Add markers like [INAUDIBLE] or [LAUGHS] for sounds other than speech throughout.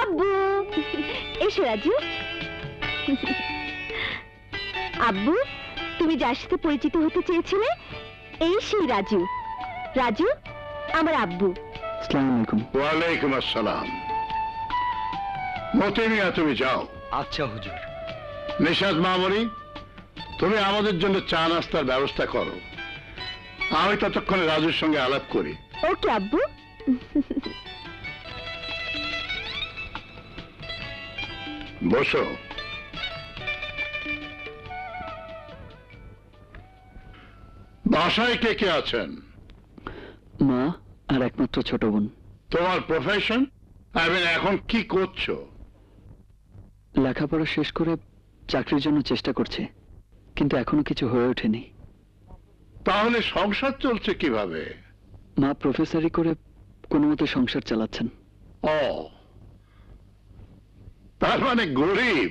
আব্বু এসো রাজু। আব্বু তুমি যার সাথে পরিচিত হতে চেয়েছিলে এই সেই রাজু। রাজু আমার আব্বু। ওয়ালাইকুম আসসালাম। মতি মিয়া তুমি যাও। আচ্ছা হুজুর। নিশাদ মামনি তুমি আমাদের জন্য চা নাস্তার ব্যবস্থা করো। আমি ততক্ষণে রাজুর সঙ্গে আলাপ করি। ওকে আব্বু। বসো। বাসায় কে কে আছেন? মা আর একমাত্র ছোট বোন। তোমার প্রফেশন এখন কি করছ? লেখাপড়া শেষ করে চাকরির জন্য চেষ্টা করছে কিন্তু এখনও কিছু হয়ে ওঠেনি। তাহলে সংসার চলছে কীভাবে? মা প্রফেসরি করে কোনো মতো সংসার চালাচ্ছেন। ও। তার মানে গরিব।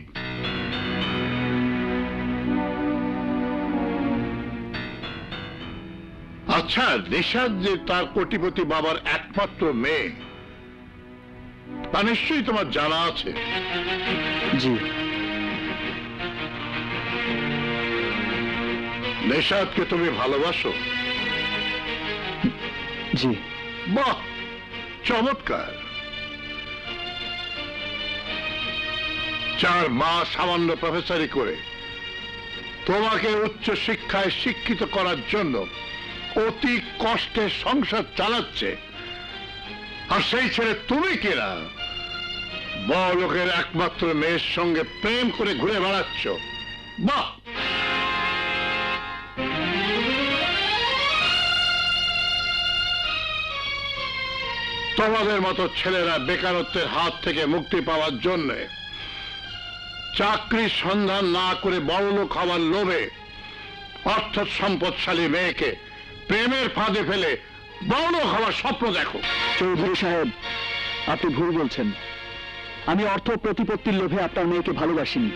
আচ্ছা নিশাদ যে তার কোটিপতি বাবার একমাত্র মেয়ে তা নিশ্চয়ই তোমার জানা আছে। জি। নিশাদকে তুমি ভালোবাসো? জি। বাহ চমৎকার। চার মাস সামান্য প্রফেসরি করে। তোমাকে উচ্চ শিক্ষায় শিক্ষিত করার জন্য অতি কষ্টে সংসার চালাচ্ছে। আর সেই ছেলে তুমি কিনা বড় লোকের একমাত্র মেয়ের সঙ্গে প্রেম করে ঘুরে বেড়াচ্ছ। বাহ! তোমাদের মতো ছেলেরা বেকারত্বের হাত থেকে মুক্তি পাওয়ার জন্য চাকরির সন্ধান না করে বড়লোক হওয়ার লোভে অর্থ সম্পদশালী মেয়েকে প্রেমের ফাঁদে ফেলে বড়লোক হওয়ার স্বপ্ন দেখো। চৌধুরী সাহেব আপনি ভুল বলছেন। আমি অর্থ প্রতিপত্তির লোভে আপনার মেয়েকে ভালোবাসিনি।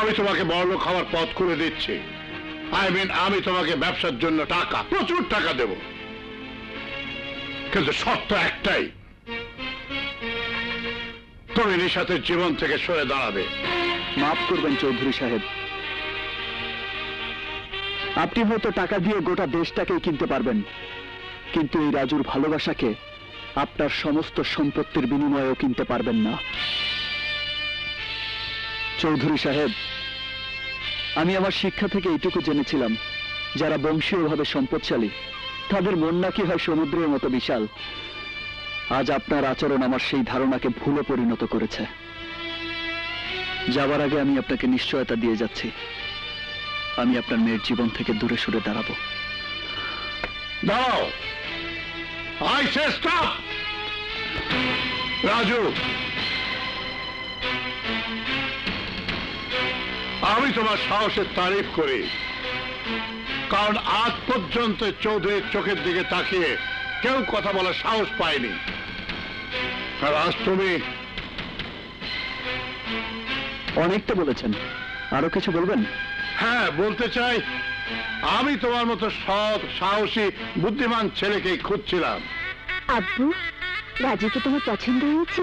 আমি তোমাকে বড়লোক হওয়ার পথ করে দিচ্ছি। আই মিন আমি তোমাকে ব্যবসার জন্য টাকা প্রচুর টাকা দেব। কিন্তু শর্ত একটাই তুমি নিশাতের জীবন থেকে সরে দাঁড়াবে। মাফ করবেন চৌধুরী সাহেব। আপনি হয়তো টাকা দিয়ে গোটা দেশটাকেই কিনতে পারবেন। কিন্তু এই রাজুর ভালোবাসাকে আপনার সমস্ত সম্পত্তির বিনিময়েও কিনতে পারবেন না। চৌধুরী সাহেব, আমি আমার শিক্ষা থেকে এইটুকু জেনেছিলাম। যারা বংশীয়ভাবে সম্পদশালী, তাদের মন নাকি হয় সমুদ্রের মতো বিশাল। আজ আপনার আচরণ আমার সেই ধারণাকে ভুলে পরিণত করেছে। যাবার আগে আমি আপনাকে নিশ্চয়তা দিয়ে যাচ্ছি। আমি আপনার মেয়ের জীবন থেকে দূরে সরে দাঁড়াবো। রাজু। আমি তোমার সাহসের তারিফ করি। কারণ আজ পর্যন্ত চৌধুরীর চোখের দিকে তাকিয়ে কেউ কথা বলার সাহস পায়নি। আর আজ তুমি অনেকটা বলেছেন। আরও কিছু বলবেন? হ্যাঁ বলতে চাই আমি তোমার মতো সৎ সাহসী বুদ্ধিমান ছেলেকেই খুঁজছিলাম। আব্বু রাজুকে তোমার পছন্দ হয়েছে?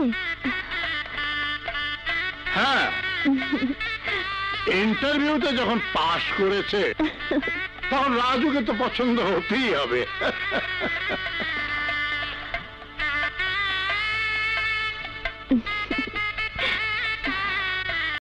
হ্যাঁ। [LAUGHS] ইন্টারভিউতে যখন পাশ করেছে তখন রাজুকে তো পছন্দ হতেই হবে। [LAUGHS] [LAUGHS]